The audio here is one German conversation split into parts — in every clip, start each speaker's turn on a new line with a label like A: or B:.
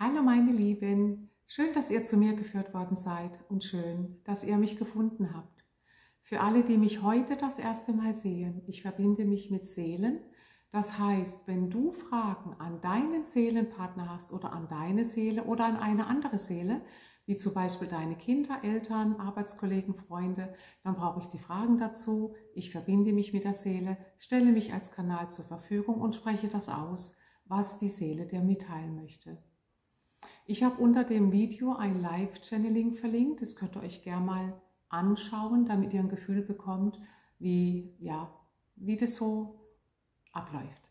A: Hallo meine Lieben, schön, dass ihr zu mir geführt worden seid und schön, dass ihr mich gefunden habt. Für alle, die mich heute das erste Mal sehen, ich verbinde mich mit Seelen. Das heißt, wenn du Fragen an deinen Seelenpartner hast oder an deine Seele oder an eine andere Seele, wie zum Beispiel deine Kinder, Eltern, Arbeitskollegen, Freunde, dann brauche ich die Fragen dazu. Ich verbinde mich mit der Seele, stelle mich als Kanal zur Verfügung und spreche das aus, was die Seele dir mitteilen möchte. Ich habe unter dem Video ein Live-Channeling verlinkt, das könnt ihr euch gerne mal anschauen, damit ihr ein Gefühl bekommt, wie, ja, wie das so abläuft.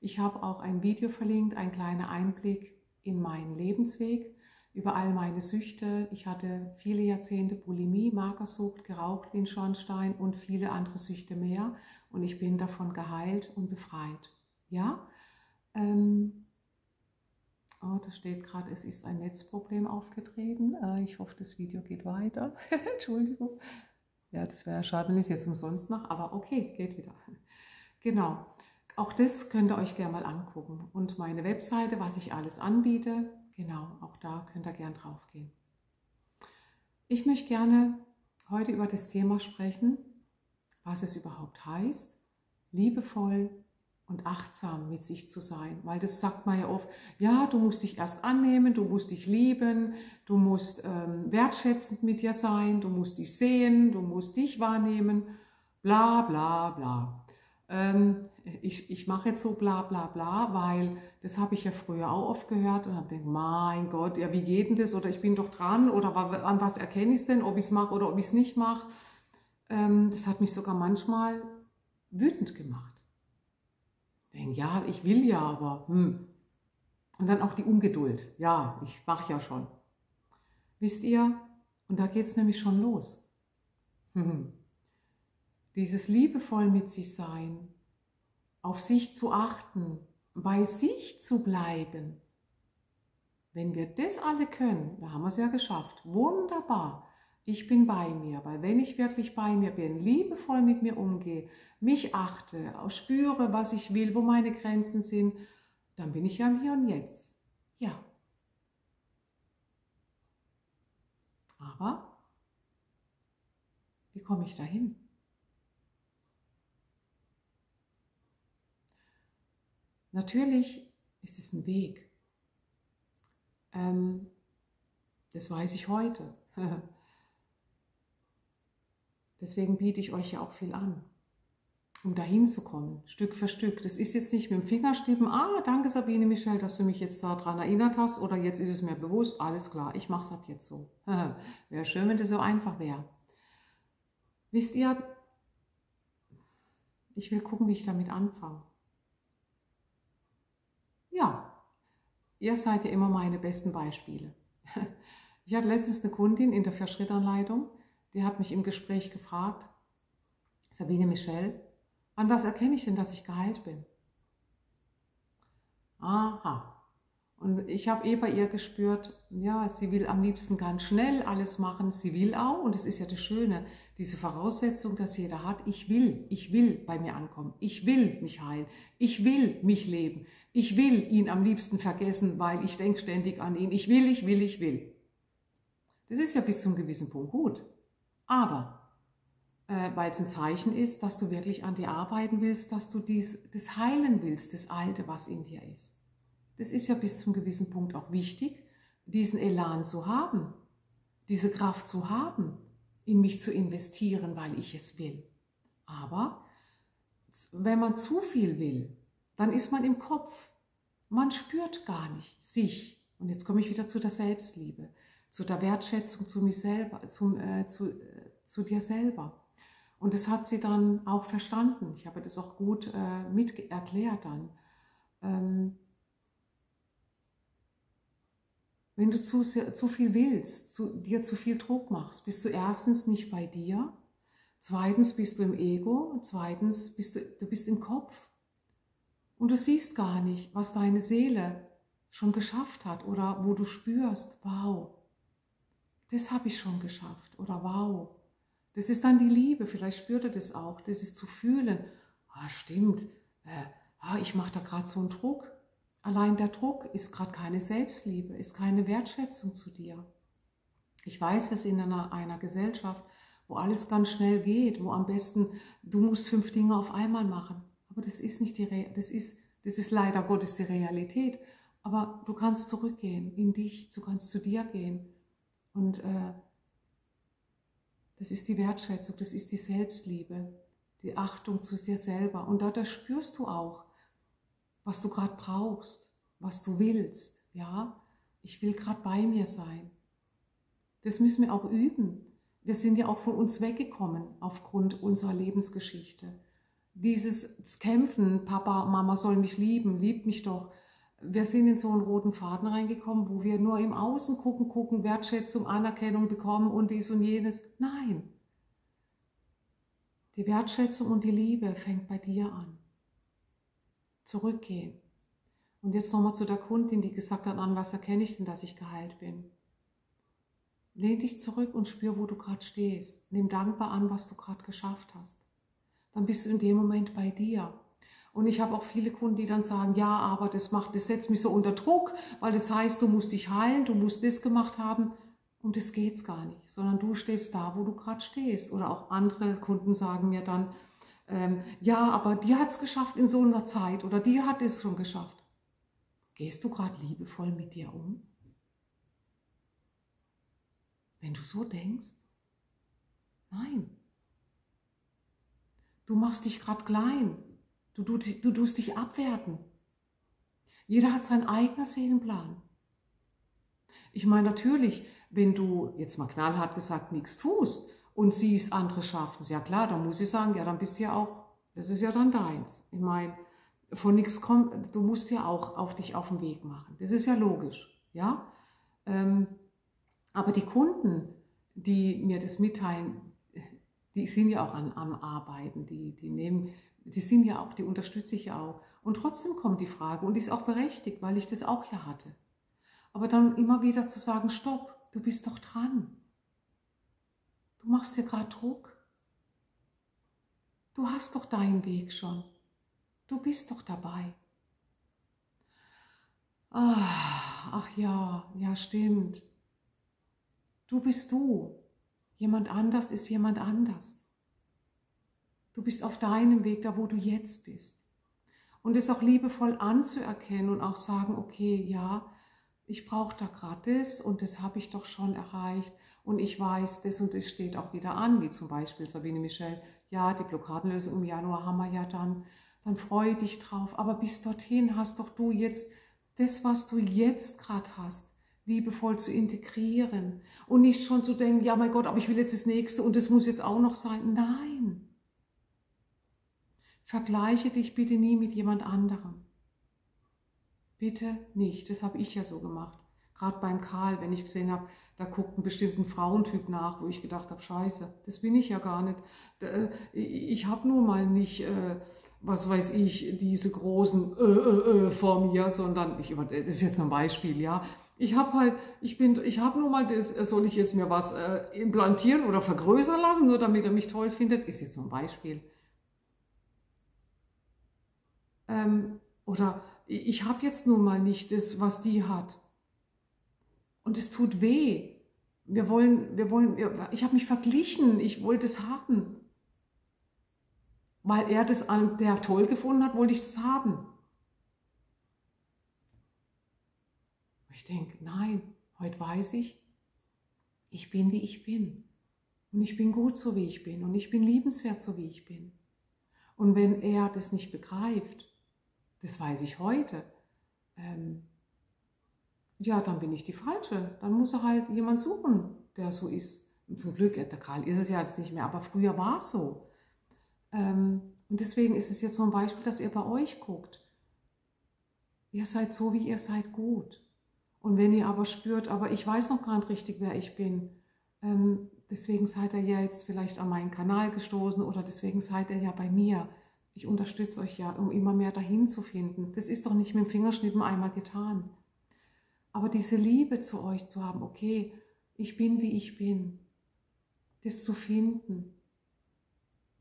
A: Ich habe auch ein Video verlinkt, ein kleiner Einblick in meinen Lebensweg über all meine Süchte. Ich hatte viele Jahrzehnte Bulimie, Magersucht, geraucht wie ein Schornstein und viele andere Süchte mehr. Und ich bin davon geheilt und befreit. Ja? Ähm, oh, da steht gerade, es ist ein Netzproblem aufgetreten. Äh, ich hoffe, das Video geht weiter. Entschuldigung. Ja, das wäre schade, wenn ich es jetzt umsonst mache, aber okay, geht wieder. Genau. Auch das könnt ihr euch gerne mal angucken. Und meine Webseite, was ich alles anbiete, Genau, auch da könnt ihr gern drauf gehen. Ich möchte gerne heute über das Thema sprechen, was es überhaupt heißt, liebevoll und achtsam mit sich zu sein. Weil das sagt man ja oft, ja, du musst dich erst annehmen, du musst dich lieben, du musst ähm, wertschätzend mit dir sein, du musst dich sehen, du musst dich wahrnehmen, bla bla bla. Ähm, ich, ich mache jetzt so bla bla bla, weil das habe ich ja früher auch oft gehört und habe gedacht, mein Gott, ja wie geht denn das oder ich bin doch dran oder an was erkenne ich es denn, ob ich es mache oder ob ich es nicht mache. Ähm, das hat mich sogar manchmal wütend gemacht. Ich denke, ja, ich will ja, aber hm. Und dann auch die Ungeduld. Ja, ich mache ja schon. Wisst ihr, und da geht es nämlich schon los. Dieses liebevoll mit sich sein, auf sich zu achten, bei sich zu bleiben. Wenn wir das alle können, da haben wir es ja geschafft. Wunderbar. Ich bin bei mir, weil wenn ich wirklich bei mir bin, liebevoll mit mir umgehe, mich achte, spüre, was ich will, wo meine Grenzen sind, dann bin ich ja im Hier und Jetzt. Ja. Aber wie komme ich dahin? Natürlich ist es ein Weg. Ähm, das weiß ich heute. Deswegen biete ich euch ja auch viel an, um dahin zu kommen, Stück für Stück. Das ist jetzt nicht mit dem Fingerstippen, ah, danke Sabine Michel, dass du mich jetzt daran erinnert hast oder jetzt ist es mir bewusst, alles klar, ich mache es ab jetzt so. wäre schön, wenn das so einfach wäre. Wisst ihr, ich will gucken, wie ich damit anfange. Ja, ihr seid ja immer meine besten Beispiele. Ich hatte letztens eine Kundin in der Verschrittanleitung, die hat mich im Gespräch gefragt, Sabine Michel, an was erkenne ich denn, dass ich geheilt bin? Aha. Und ich habe eh bei ihr gespürt, ja, sie will am liebsten ganz schnell alles machen. Sie will auch, und es ist ja das Schöne, diese Voraussetzung, dass jeder hat, ich will, ich will bei mir ankommen, ich will mich heilen, ich will mich leben, ich will ihn am liebsten vergessen, weil ich denke ständig an ihn, ich will, ich will, ich will. Das ist ja bis zu einem gewissen Punkt gut. Aber äh, weil es ein Zeichen ist, dass du wirklich an dir arbeiten willst, dass du dies, das heilen willst, das Alte, was in dir ist. Das ist ja bis zu einem gewissen Punkt auch wichtig, diesen Elan zu haben, diese Kraft zu haben, in mich zu investieren, weil ich es will. Aber wenn man zu viel will, dann ist man im Kopf. Man spürt gar nicht sich. Und jetzt komme ich wieder zu der Selbstliebe, zu der Wertschätzung zu mir selber, zu, äh, zu, äh, zu dir selber. Und das hat sie dann auch verstanden. Ich habe das auch gut äh, mit erklärt dann. Ähm, Wenn du zu, zu viel willst, zu, dir zu viel Druck machst, bist du erstens nicht bei dir, zweitens bist du im Ego, zweitens bist du, du bist im Kopf. Und du siehst gar nicht, was deine Seele schon geschafft hat oder wo du spürst, wow, das habe ich schon geschafft oder wow. Das ist dann die Liebe, vielleicht spürt er das auch, das ist zu fühlen, ah stimmt, äh, ah, ich mache da gerade so einen Druck, Allein der Druck ist gerade keine Selbstliebe, ist keine Wertschätzung zu dir. Ich weiß, wir sind in einer, einer Gesellschaft, wo alles ganz schnell geht, wo am besten du musst fünf Dinge auf einmal machen. Aber das ist nicht die Re das ist das ist leider Gottes die Realität. Aber du kannst zurückgehen in dich, du kannst zu dir gehen. Und äh, das ist die Wertschätzung, das ist die Selbstliebe, die Achtung zu dir selber. Und dadurch spürst du auch, was du gerade brauchst, was du willst. Ja, ich will gerade bei mir sein. Das müssen wir auch üben. Wir sind ja auch von uns weggekommen aufgrund unserer Lebensgeschichte dieses Kämpfen, Papa, Mama soll mich lieben, liebt mich doch. Wir sind in so einen roten Faden reingekommen, wo wir nur im Außen gucken, gucken, Wertschätzung, Anerkennung bekommen und dies und jenes. Nein. Die Wertschätzung und die Liebe fängt bei dir an. Zurückgehen. Und jetzt nochmal zu der Kundin, die gesagt hat, an was erkenne ich denn, dass ich geheilt bin? Lehn dich zurück und spür, wo du gerade stehst. Nimm dankbar an, was du gerade geschafft hast dann bist du in dem Moment bei dir. Und ich habe auch viele Kunden, die dann sagen, ja, aber das macht, das setzt mich so unter Druck, weil das heißt, du musst dich heilen, du musst das gemacht haben. Und das geht's gar nicht, sondern du stehst da, wo du gerade stehst. Oder auch andere Kunden sagen mir dann, ähm, ja, aber die hat es geschafft in so einer Zeit oder die hat es schon geschafft. Gehst du gerade liebevoll mit dir um? Wenn du so denkst? Nein. Du machst dich gerade klein. Du, du, du tust dich abwerten. Jeder hat seinen eigenen Seelenplan. Ich meine natürlich, wenn du jetzt mal knallhart gesagt nichts tust und siehst, andere schaffen es, ja klar, dann muss ich sagen, ja, dann bist du ja auch, das ist ja dann deins. Ich meine, von nichts kommt, du musst ja auch auf dich auf den Weg machen. Das ist ja logisch, ja. Ähm, aber die Kunden, die mir das mitteilen, die sind ja auch an, am Arbeiten, die, die nehmen, die sind ja auch, die unterstütze ich ja auch. Und trotzdem kommt die Frage und die ist auch berechtigt, weil ich das auch ja hatte. Aber dann immer wieder zu sagen, stopp, du bist doch dran. Du machst dir gerade Druck. Du hast doch deinen Weg schon. Du bist doch dabei. Ach, ach ja, ja stimmt. Du bist du. Jemand anders ist jemand anders. Du bist auf deinem Weg, da wo du jetzt bist. Und es auch liebevoll anzuerkennen und auch sagen, okay, ja, ich brauche da gerade das und das habe ich doch schon erreicht und ich weiß, das und das steht auch wieder an, wie zum Beispiel Sabine Michel, ja, die Blockadenlösung im Januar haben wir ja dann, dann freue dich drauf, aber bis dorthin hast doch du jetzt das, was du jetzt gerade hast, liebevoll zu integrieren und nicht schon zu denken, ja mein Gott, aber ich will jetzt das nächste und das muss jetzt auch noch sein. Nein. Vergleiche dich bitte nie mit jemand anderem. Bitte nicht. Das habe ich ja so gemacht. Gerade beim Karl, wenn ich gesehen habe, da guckt ein bestimmten Frauentyp nach, wo ich gedacht habe, scheiße, das bin ich ja gar nicht. Äh, ich habe nur mal nicht, äh, was weiß ich, diese großen äh, äh, äh vor mir, sondern, ich, das ist jetzt ein Beispiel, ja, ich habe halt, ich bin, ich habe nur mal das, äh, soll ich jetzt mir was implantieren oder vergrößern lassen, nur damit er mich toll findet, ist jetzt so ein Beispiel. Ähm, oder ich habe jetzt nun mal nicht das, was die hat. Und es tut weh. Wir wollen, wir wollen, ich habe mich verglichen, ich wollte es haben. Weil er das an der toll gefunden hat, wollte ich das haben. ich denke, nein, heute weiß ich, ich bin, wie ich bin. Und ich bin gut so, wie ich bin. Und ich bin liebenswert, so wie ich bin. Und wenn er das nicht begreift, das weiß ich heute, ähm, ja, dann bin ich die Falsche. Dann muss er halt jemand suchen, der so ist. Und zum Glück, der Karl ist es ja jetzt nicht mehr, aber früher war es so. Ähm, und deswegen ist es jetzt so ein Beispiel, dass ihr bei euch guckt. Ihr seid so, wie ihr seid gut. Und wenn ihr aber spürt, aber ich weiß noch gar nicht richtig, wer ich bin, ähm, deswegen seid ihr ja jetzt vielleicht an meinen Kanal gestoßen oder deswegen seid ihr ja bei mir. Ich unterstütze euch ja, um immer mehr dahin zu finden. Das ist doch nicht mit dem Fingerschnippen einmal getan. Aber diese Liebe zu euch zu haben, okay, ich bin wie ich bin, das zu finden.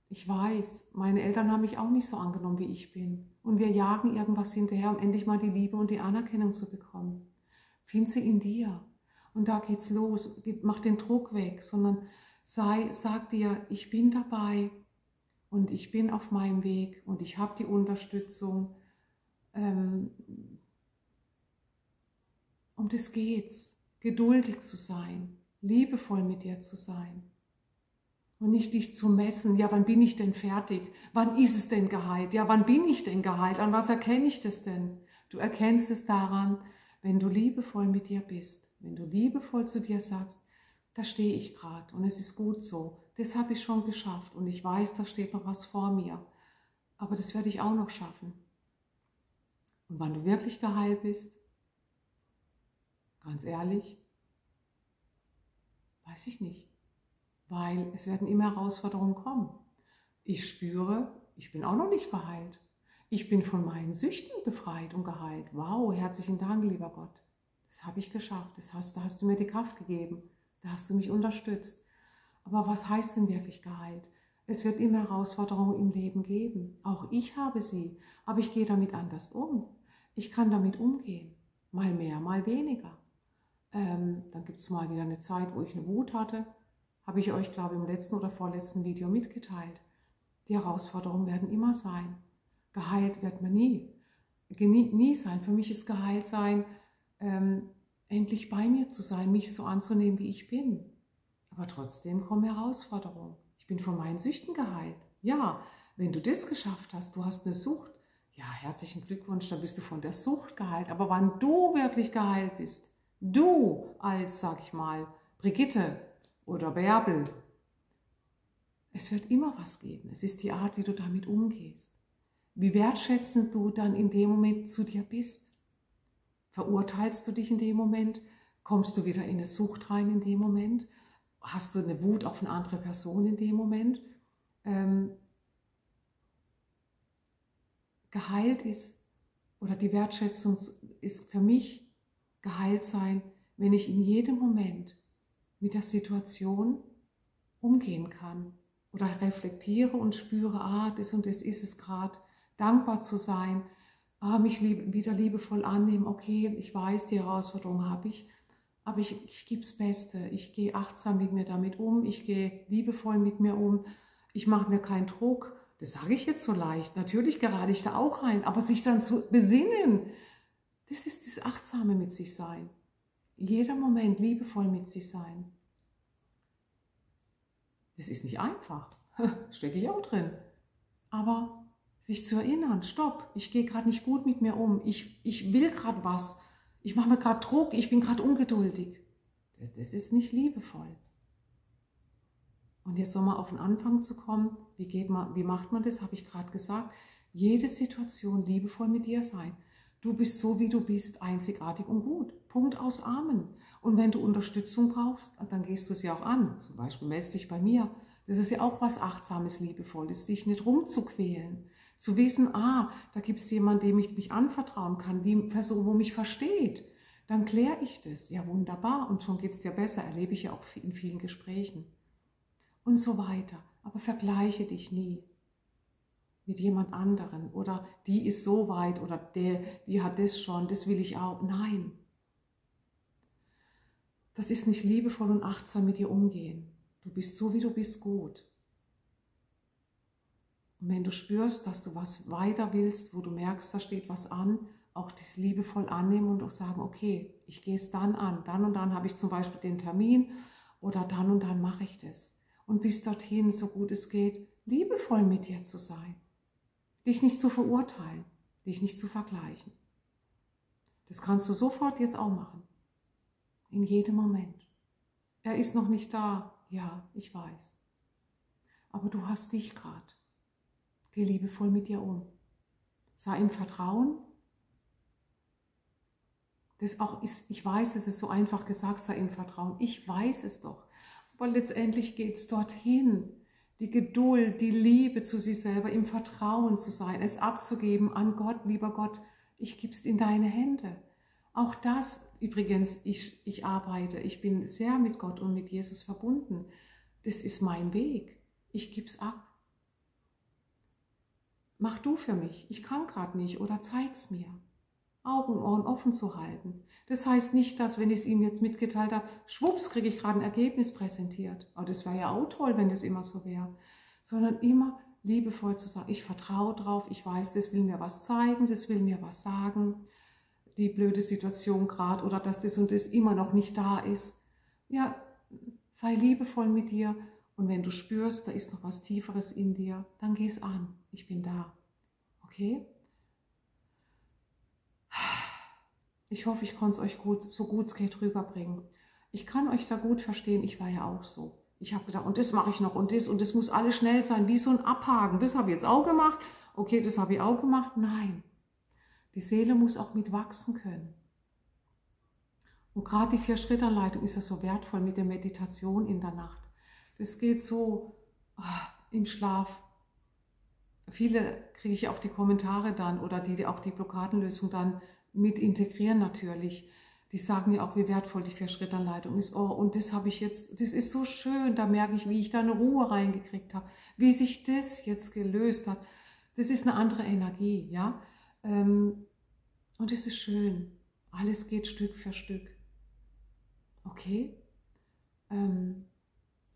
A: Ich weiß, meine Eltern haben mich auch nicht so angenommen, wie ich bin. Und wir jagen irgendwas hinterher, um endlich mal die Liebe und die Anerkennung zu bekommen. Find sie in dir. Und da geht's los. Mach den Druck weg, sondern sei, sag dir, ich bin dabei und ich bin auf meinem Weg und ich habe die Unterstützung. Ähm, um das geht's. Geduldig zu sein, liebevoll mit dir zu sein. Und nicht dich zu messen, ja, wann bin ich denn fertig? Wann ist es denn geheilt? Ja, wann bin ich denn geheilt? An was erkenne ich das denn? Du erkennst es daran, wenn du liebevoll mit dir bist, wenn du liebevoll zu dir sagst, da stehe ich gerade und es ist gut so. Das habe ich schon geschafft und ich weiß, da steht noch was vor mir. Aber das werde ich auch noch schaffen. Und wann du wirklich geheilt bist, ganz ehrlich, weiß ich nicht weil es werden immer Herausforderungen kommen. Ich spüre, ich bin auch noch nicht geheilt. Ich bin von meinen Süchten befreit und geheilt. Wow, herzlichen Dank, lieber Gott. Das habe ich geschafft. Das hast, da hast du mir die Kraft gegeben. Da hast du mich unterstützt. Aber was heißt denn wirklich geheilt? Es wird immer Herausforderungen im Leben geben. Auch ich habe sie. Aber ich gehe damit anders um. Ich kann damit umgehen. Mal mehr, mal weniger. Ähm, dann gibt es mal wieder eine Zeit, wo ich eine Wut hatte habe ich euch, glaube ich, im letzten oder vorletzten Video mitgeteilt. Die Herausforderungen werden immer sein. Geheilt wird man nie. Nie, nie sein. Für mich ist geheilt sein, ähm, endlich bei mir zu sein, mich so anzunehmen, wie ich bin. Aber trotzdem kommen Herausforderungen. Ich bin von meinen Süchten geheilt. Ja, wenn du das geschafft hast, du hast eine Sucht, ja, herzlichen Glückwunsch, dann bist du von der Sucht geheilt. Aber wann du wirklich geheilt bist, du als, sag ich mal, Brigitte, oder Bärbel. Es wird immer was geben. Es ist die Art, wie du damit umgehst. Wie wertschätzend du dann in dem Moment zu dir bist. Verurteilst du dich in dem Moment? Kommst du wieder in eine Sucht rein in dem Moment? Hast du eine Wut auf eine andere Person in dem Moment? Ähm, geheilt ist oder die Wertschätzung ist für mich geheilt sein, wenn ich in jedem Moment mit der Situation umgehen kann oder reflektiere und spüre, ah, das und das ist es gerade, dankbar zu sein, ah, mich lieb, wieder liebevoll annehmen, okay, ich weiß, die Herausforderung habe ich, aber ich, ich gebe das Beste, ich gehe achtsam mit mir damit um, ich gehe liebevoll mit mir um, ich mache mir keinen Druck, das sage ich jetzt so leicht, natürlich gerade ich da auch rein, aber sich dann zu besinnen, das ist das Achtsame mit sich sein. Jeder Moment liebevoll mit sich sein. Das ist nicht einfach, stecke ich auch drin. Aber sich zu erinnern, stopp, ich gehe gerade nicht gut mit mir um, ich, ich will gerade was, ich mache mir gerade Druck, ich bin gerade ungeduldig. Das, ist nicht liebevoll. Und jetzt nochmal auf den Anfang zu kommen, wie, geht man, wie macht man das, habe ich gerade gesagt. Jede Situation liebevoll mit dir sein. Du bist so, wie du bist, einzigartig und gut. Punkt aus Amen. Und wenn du Unterstützung brauchst, dann gehst du es ja auch an. Zum Beispiel meldest dich bei mir. Das ist ja auch was Achtsames, Liebevolles, dich nicht rumzuquälen. Zu wissen, ah, da gibt es jemanden, dem ich mich anvertrauen kann, die Person, wo mich versteht. Dann kläre ich das. Ja, wunderbar. Und schon geht es dir besser. Erlebe ich ja auch in vielen Gesprächen. Und so weiter. Aber vergleiche dich nie mit jemand anderen oder die ist so weit oder der, die hat das schon, das will ich auch. Nein. Das ist nicht liebevoll und achtsam mit dir umgehen. Du bist so, wie du bist, gut. Und wenn du spürst, dass du was weiter willst, wo du merkst, da steht was an, auch das liebevoll annehmen und auch sagen, okay, ich gehe es dann an. Dann und dann habe ich zum Beispiel den Termin oder dann und dann mache ich das. Und bis dorthin, so gut es geht, liebevoll mit dir zu sein. Dich nicht zu verurteilen, dich nicht zu vergleichen. Das kannst du sofort jetzt auch machen. In jedem Moment. Er ist noch nicht da. Ja, ich weiß. Aber du hast dich gerade. Geh liebevoll mit dir um. Sei im Vertrauen. Das auch ist, ich weiß, es ist so einfach gesagt, sei im Vertrauen. Ich weiß es doch. Aber letztendlich geht es dorthin die Geduld, die Liebe zu sich selber, im Vertrauen zu sein, es abzugeben an Gott, lieber Gott, ich gebe es in deine Hände. Auch das, übrigens, ich, ich arbeite, ich bin sehr mit Gott und mit Jesus verbunden. Das ist mein Weg. Ich gebe es ab. Mach du für mich, ich kann gerade nicht oder zeig's mir. Augen und Ohren offen zu halten. Das heißt nicht, dass, wenn ich es ihm jetzt mitgeteilt habe, schwupps, kriege ich gerade ein Ergebnis präsentiert. Aber das wäre ja auch toll, wenn das immer so wäre. Sondern immer liebevoll zu sagen, ich vertraue drauf, ich weiß, das will mir was zeigen, das will mir was sagen, die blöde Situation gerade oder dass das und das immer noch nicht da ist. Ja, sei liebevoll mit dir und wenn du spürst, da ist noch was Tieferes in dir, dann geh es an. Ich bin da. Okay? Ich hoffe, ich konnte es euch gut, so gut es geht rüberbringen. Ich kann euch da gut verstehen, ich war ja auch so. Ich habe gedacht, und das mache ich noch und das und das muss alles schnell sein, wie so ein Abhaken. Das habe ich jetzt auch gemacht. Okay, das habe ich auch gemacht. Nein, die Seele muss auch mitwachsen können. Und gerade die Vier-Schritt-Anleitung ist ja so wertvoll mit der Meditation in der Nacht. Das geht so ach, im Schlaf. Viele kriege ich auch die Kommentare dann oder die, die auch die Blockadenlösung dann mit integrieren natürlich die sagen ja auch, wie wertvoll die Vier-Schritt-Anleitung ist. Oh, und das habe ich jetzt, das ist so schön, da merke ich, wie ich da eine Ruhe reingekriegt habe, wie sich das jetzt gelöst hat. Das ist eine andere Energie, ja. Ähm, und es ist schön. Alles geht Stück für Stück. Okay? Ähm,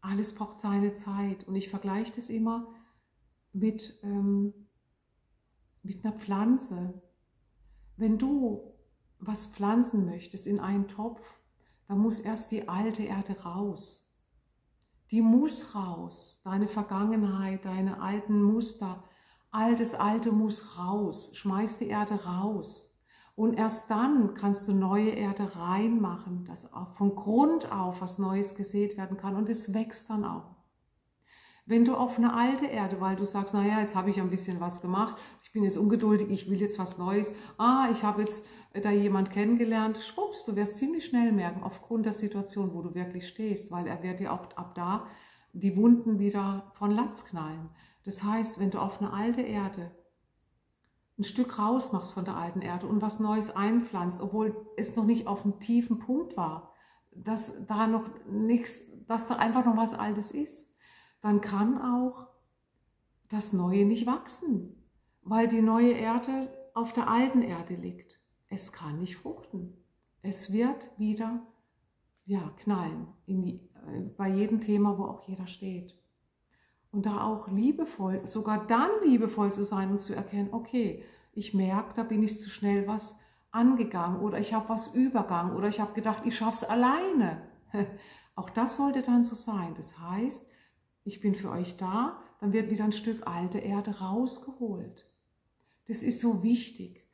A: alles braucht seine Zeit. Und ich vergleiche das immer mit, ähm, mit einer Pflanze. Wenn du was pflanzen möchtest in einen Topf, dann muss erst die alte Erde raus. Die muss raus. Deine Vergangenheit, deine alten Muster, all das Alte muss raus. Schmeiß die Erde raus. Und erst dann kannst du neue Erde reinmachen, dass auch von Grund auf was Neues gesät werden kann. Und es wächst dann auch. Wenn du auf eine alte Erde, weil du sagst, naja, jetzt habe ich ein bisschen was gemacht, ich bin jetzt ungeduldig, ich will jetzt was Neues, ah, ich habe jetzt da jemand kennengelernt, schwupps, du wirst ziemlich schnell merken, aufgrund der Situation, wo du wirklich stehst, weil er wird dir auch ab da die Wunden wieder von Latz knallen. Das heißt, wenn du auf eine alte Erde ein Stück raus machst von der alten Erde und was Neues einpflanzt, obwohl es noch nicht auf einem tiefen Punkt war, dass da noch nichts, dass da einfach noch was Altes ist, dann kann auch das Neue nicht wachsen, weil die neue Erde auf der alten Erde liegt es kann nicht fruchten. Es wird wieder ja, knallen die, äh, bei jedem Thema, wo auch jeder steht. Und da auch liebevoll, sogar dann liebevoll zu sein und zu erkennen, okay, ich merke, da bin ich zu schnell was angegangen oder ich habe was übergangen oder ich habe gedacht, ich schaffe es alleine. Auch das sollte dann so sein. Das heißt, ich bin für euch da, dann wird wieder ein Stück alte Erde rausgeholt. Das ist so wichtig.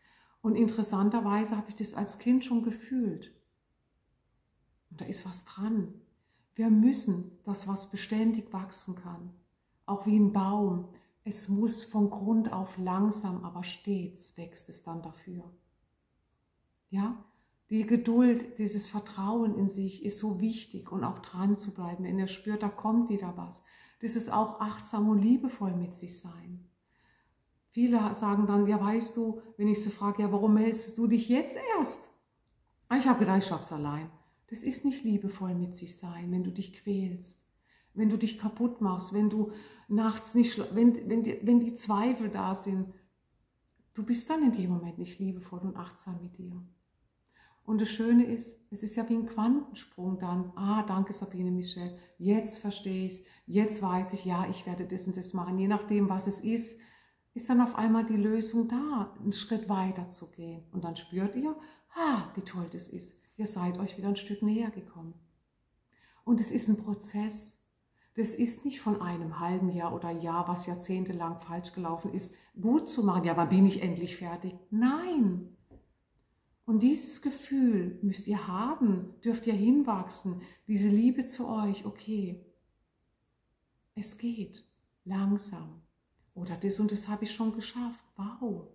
A: Und interessanterweise habe ich das als Kind schon gefühlt. Und da ist was dran. Wir müssen, dass was beständig wachsen kann. Auch wie ein Baum. Es muss von Grund auf langsam, aber stets wächst es dann dafür. Ja, die Geduld, dieses Vertrauen in sich ist so wichtig und auch dran zu bleiben, wenn er spürt, da kommt wieder was. Das ist auch achtsam und liebevoll mit sich sein. Viele sagen dann, ja weißt du, wenn ich sie frage, ja warum meldest du dich jetzt erst? Ah, ich habe gedacht, ich schaff's allein. Das ist nicht liebevoll mit sich sein, wenn du dich quälst, wenn du dich kaputt machst, wenn du nachts nicht, wenn, wenn, die, wenn die Zweifel da sind. Du bist dann in dem Moment nicht liebevoll und achtsam mit dir. Und das Schöne ist, es ist ja wie ein Quantensprung dann. Ah, danke Sabine Michel, jetzt verstehe ich es, jetzt weiß ich, ja, ich werde das und das machen. Je nachdem, was es ist, ist dann auf einmal die Lösung da, einen Schritt weiter zu gehen. Und dann spürt ihr, ah, wie toll das ist. Ihr seid euch wieder ein Stück näher gekommen. Und es ist ein Prozess. Das ist nicht von einem halben Jahr oder Jahr, was jahrzehntelang falsch gelaufen ist, gut zu machen. Ja, wann bin ich endlich fertig? Nein. Und dieses Gefühl müsst ihr haben, dürft ihr hinwachsen, diese Liebe zu euch, okay. Es geht langsam. Oder das und das habe ich schon geschafft. Wow,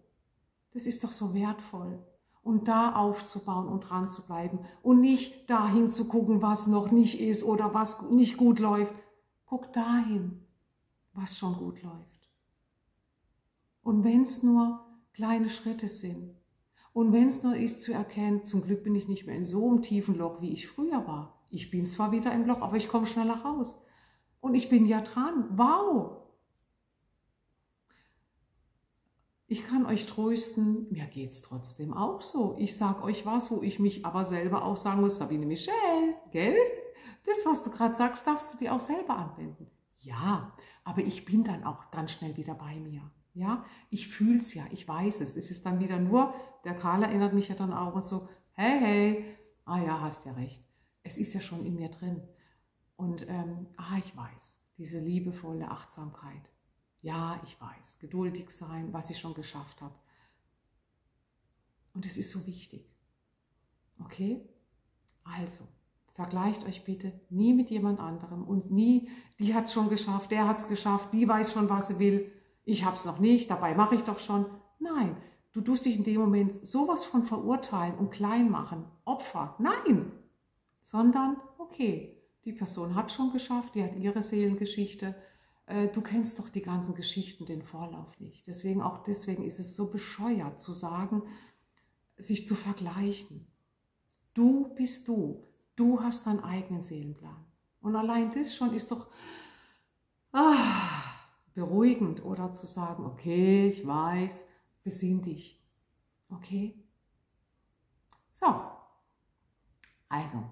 A: das ist doch so wertvoll. Und da aufzubauen und dran zu bleiben und nicht dahin zu gucken, was noch nicht ist oder was nicht gut läuft. Guck dahin, was schon gut läuft. Und wenn es nur kleine Schritte sind und wenn es nur ist zu erkennen, zum Glück bin ich nicht mehr in so einem tiefen Loch, wie ich früher war. Ich bin zwar wieder im Loch, aber ich komme schneller raus. Und ich bin ja dran. Wow, ich kann euch trösten, mir geht es trotzdem auch so. Ich sage euch was, wo ich mich aber selber auch sagen muss, Sabine Michelle, gell? Das, was du gerade sagst, darfst du dir auch selber anwenden. Ja, aber ich bin dann auch ganz schnell wieder bei mir. Ja, ich fühle es ja, ich weiß es. Es ist dann wieder nur, der Karl erinnert mich ja dann auch und so, hey, hey, ah ja, hast ja recht. Es ist ja schon in mir drin. Und ähm, ah, ich weiß, diese liebevolle Achtsamkeit. Ja, ich weiß, geduldig sein, was ich schon geschafft habe. Und es ist so wichtig. Okay? Also, vergleicht euch bitte nie mit jemand anderem und nie, die hat es schon geschafft, der hat es geschafft, die weiß schon, was sie will, ich habe es noch nicht, dabei mache ich doch schon. Nein, du tust dich in dem Moment sowas von verurteilen und klein machen, Opfer. Nein, sondern okay, die Person hat schon geschafft, die hat ihre Seelengeschichte, äh, du kennst doch die ganzen Geschichten, den Vorlauf nicht. Deswegen auch deswegen ist es so bescheuert zu sagen, sich zu vergleichen. Du bist du. Du hast deinen eigenen Seelenplan. Und allein das schon ist doch ah, beruhigend oder zu sagen, okay, ich weiß, besinn dich. Okay? So. Also,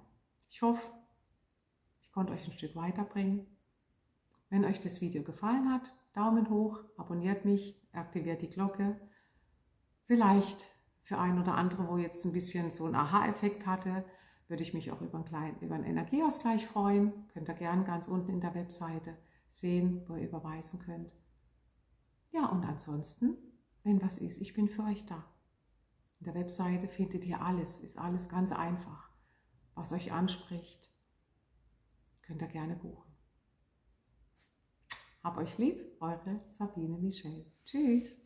A: ich hoffe, ich konnte euch ein Stück weiterbringen. Wenn euch das Video gefallen hat, Daumen hoch, abonniert mich, aktiviert die Glocke. Vielleicht für ein oder andere, wo jetzt ein bisschen so ein Aha-Effekt hatte, würde ich mich auch über einen, kleinen, über einen Energieausgleich freuen. Könnt ihr gerne ganz unten in der Webseite sehen, wo ihr überweisen könnt. Ja, und ansonsten, wenn was ist, ich bin für euch da. In der Webseite findet ihr alles, ist alles ganz einfach. Was euch anspricht, könnt ihr gerne buchen. Hab euch lieb, eure Sabine Michel. Tschüss.